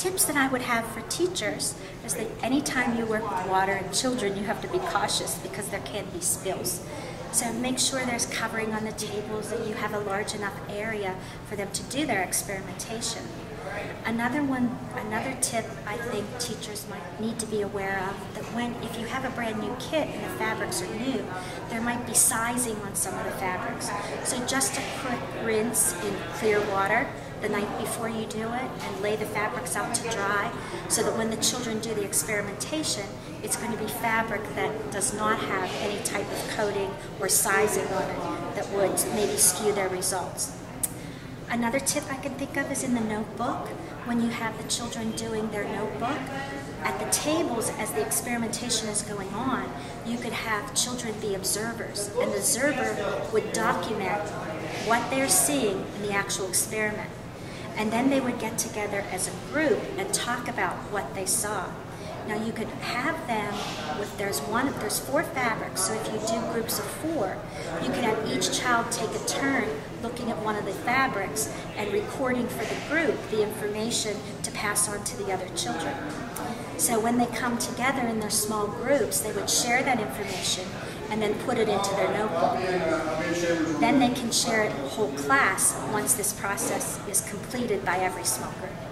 tips that I would have for teachers is that anytime you work with water and children, you have to be cautious because there can be spills. So make sure there's covering on the tables, that you have a large enough area for them to do their experimentation. Another one, another tip I think teachers might need to be aware of that when, if you have a brand new kit and the fabrics are new, there might be sizing on some of the fabrics. So just a quick rinse in clear water the night before you do it and lay the fabrics out to dry so that when the children do the experimentation, it's going to be fabric that does not have any type of coating or sizing on it that would maybe skew their results. Another tip I can think of is in the notebook. When you have the children doing their notebook, at the tables as the experimentation is going on, you could have children be observers, and the observer would document what they're seeing in the actual experiment. And then they would get together as a group and talk about what they saw. Now you could have them with there's one there's four fabrics, so if groups of four, you can have each child take a turn looking at one of the fabrics and recording for the group the information to pass on to the other children. So when they come together in their small groups, they would share that information and then put it into their notebook. Then they can share it whole class once this process is completed by every small group.